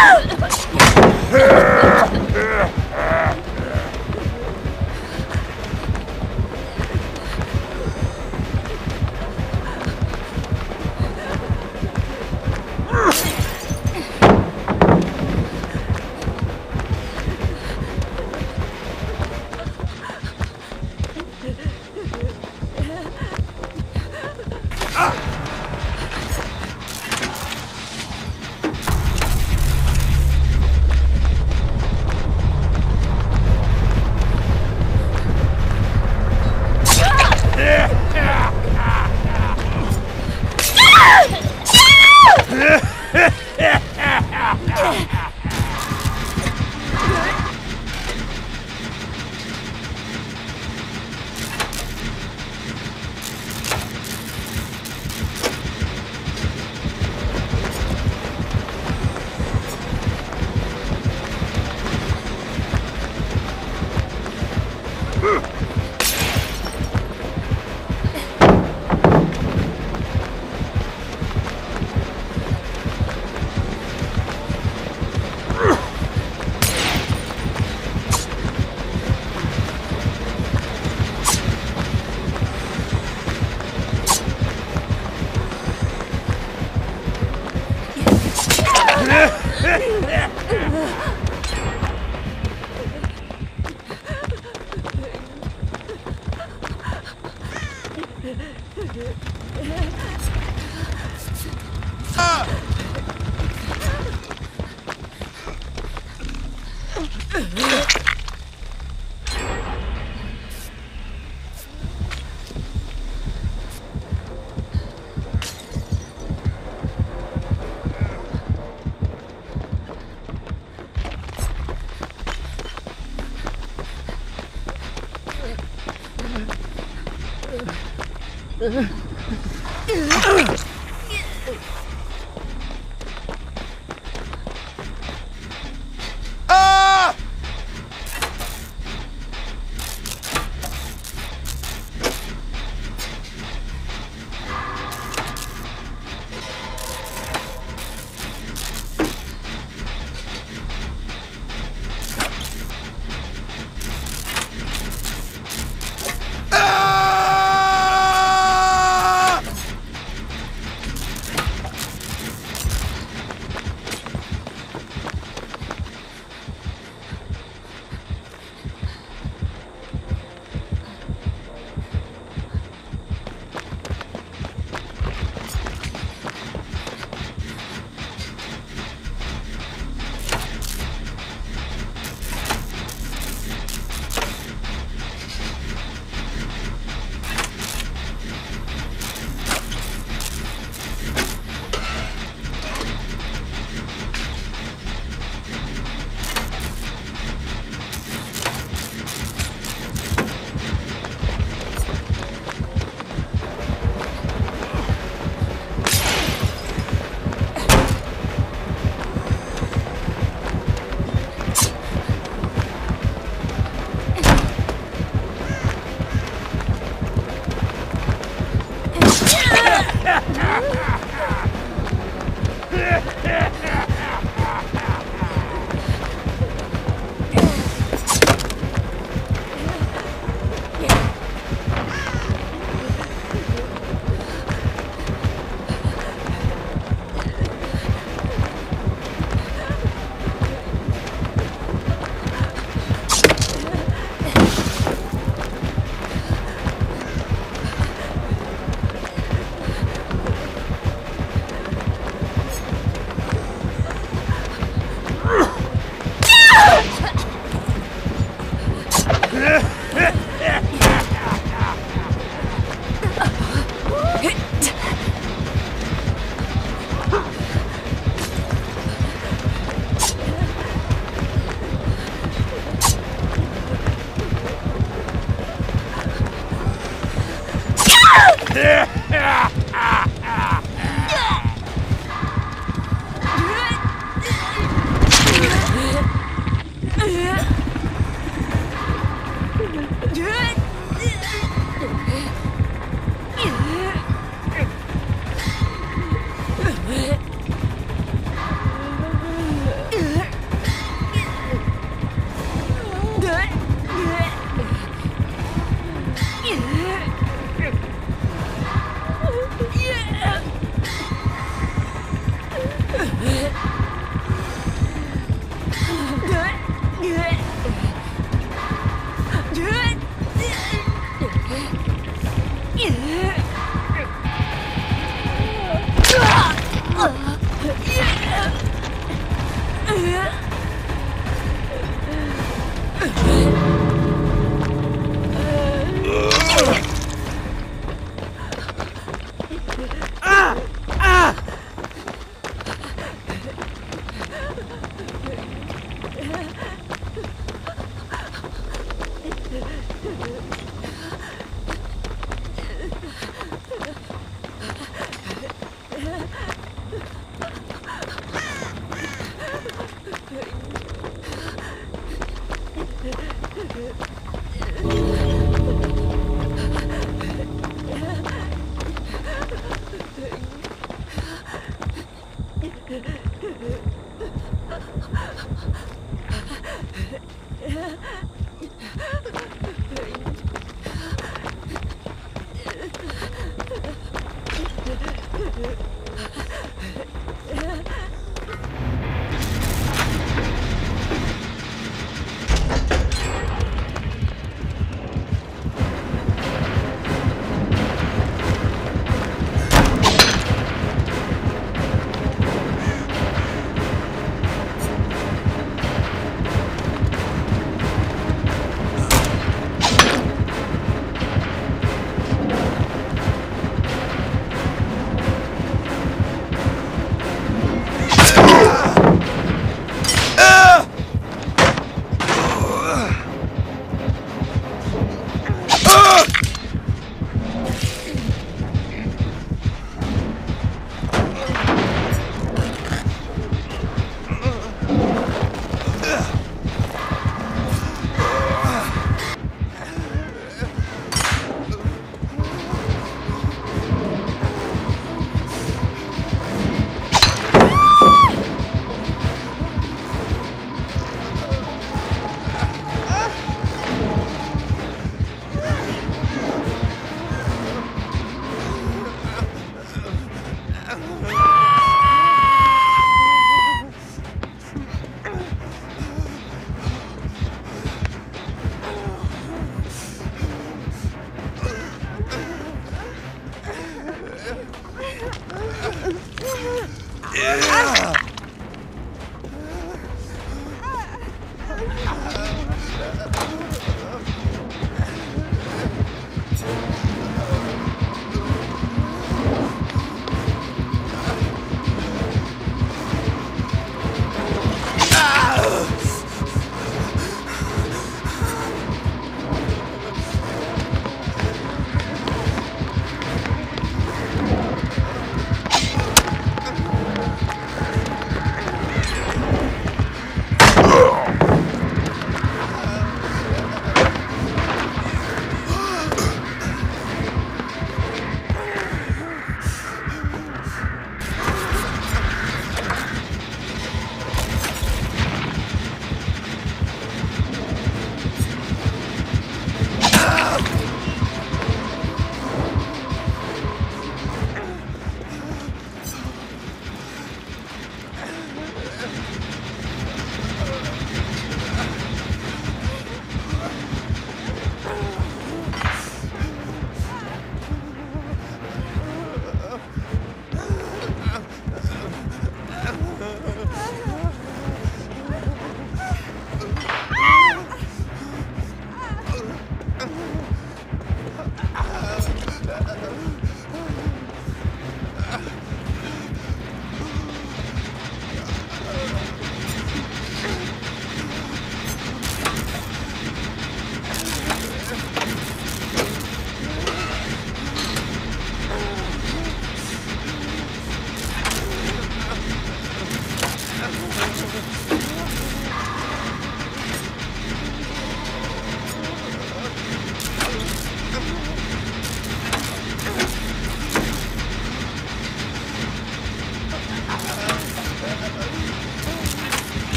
Ah! Ah! Ugh. Yeah.